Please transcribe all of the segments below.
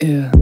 Yeah.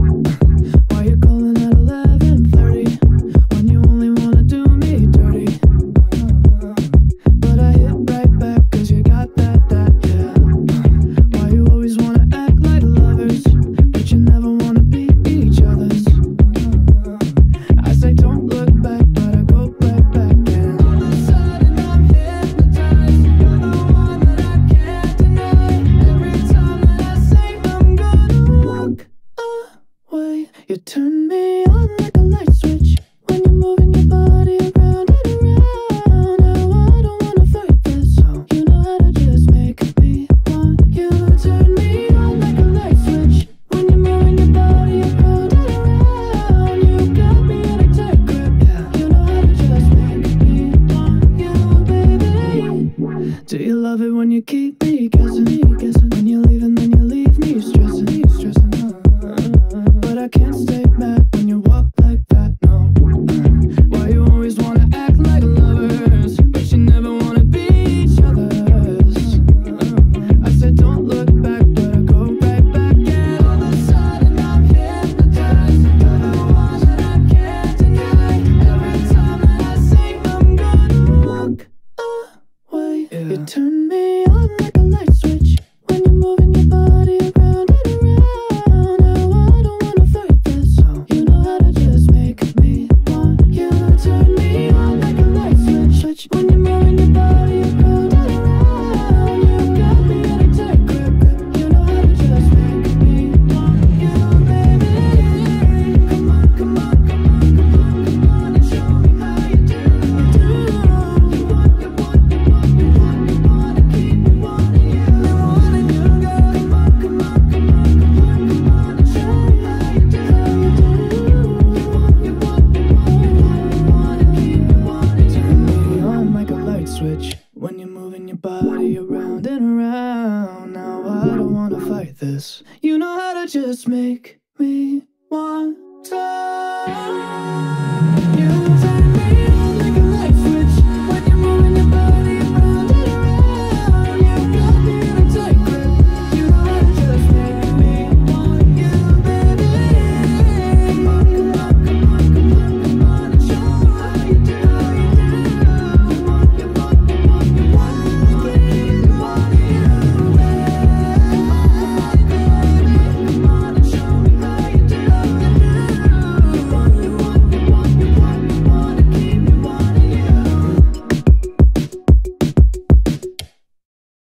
You turn me on like a light switch. When you're moving your body around and around. Now I don't wanna fight this You know how to just make me want You turn me on like a light switch. When you're moving your body around and around. You got me in a tight grip. Yeah. You know how to just make me want you, baby. Do you love it when you keep me guessing? Guessing? your body around and around. Now I don't wanna fight this. You know how to just make me want to.